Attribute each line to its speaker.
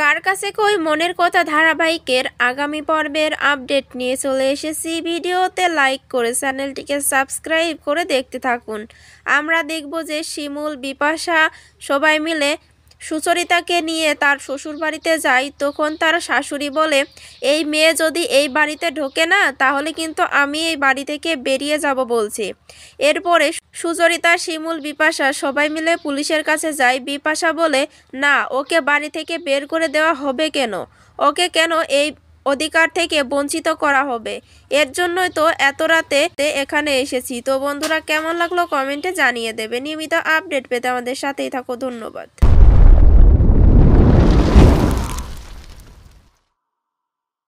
Speaker 1: কার কাছে কই মনের কথা ধারাবাহিকের আগামী পর্বের আপডেট নিয়ে চলে এসেছি ভিডিওতে লাইক করে চ্যানেলটিকে সাবস্ক্রাইব করে দেখতে থাকুন। আমরা দেখব যে শিমুল, বিপাশা সবাই মিলে সুচরিতাকে নিয়ে তার শ্বশুর বাড়িতে যায় তখন তার শাশুড়ি বলে, এই মেয়ে যদি এই বাড়িতে ঢোকে না, তাহলে কিন্তু আমি এই বাড়ি থেকে বেরিয়ে যাব, বলছি। এরপরে সুচরিতা, শিমুল, বিপাশা সবাই মিলে পুলিশের কাছে যায়। বিপাশা বলে, না, ওকে বাড়ি থেকে বের করে দেওয়া হবে কেন? ওকে কেন এই অধিকার থেকে বঞ্চিত করা হবে? এর জন্যই তো এত রাতে এখানে এসেছি। তো বন্ধুরা, কেমন লাগল কমেন্টে জানিয়ে দেবে। নিয়মিত আপডেট পেতে আমাদের সাথেই থাকো। ধন্যবাদ।